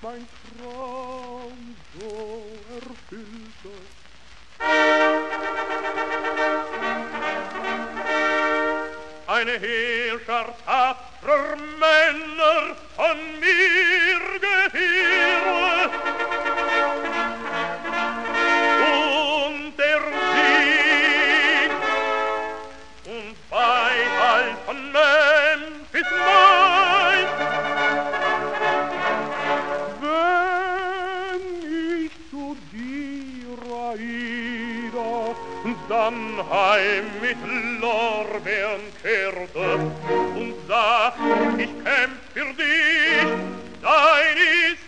Mein Traum so erfüllte. Eine Heerschart tapferer Männer von mir heim mit Lorbeeren kehrte und sah, ich kämpf für dich, dein ist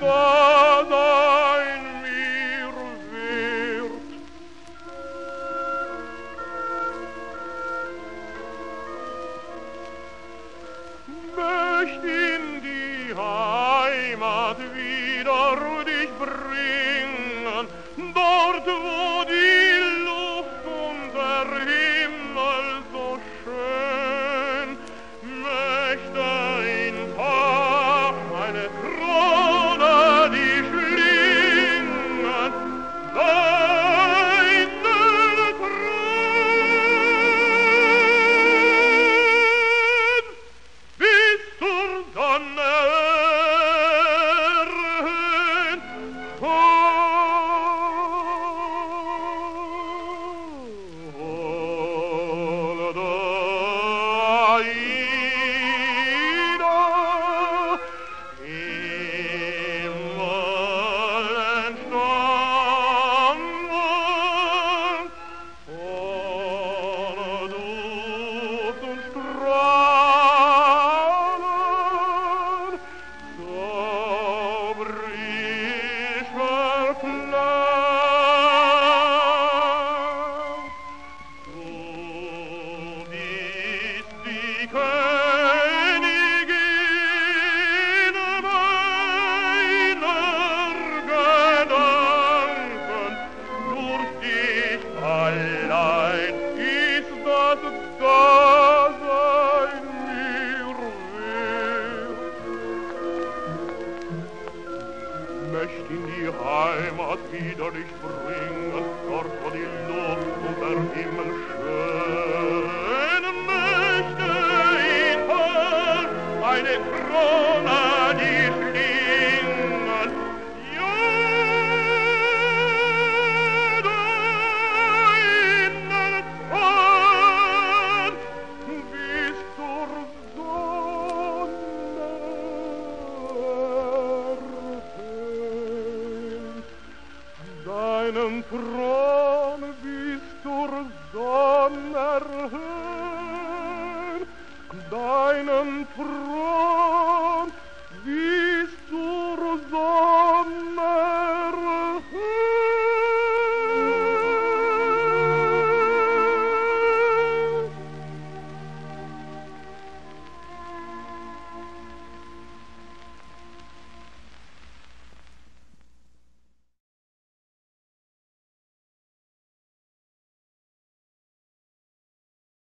da dein mir wird. Möcht in die Heimat wieder nicht in die Heimat wieder dich bringen, dort wo die Luft und der Himmel schön. Möchte ich halt eine Krone Deinen Thron bis zur Sonne erhöht, deinen Thron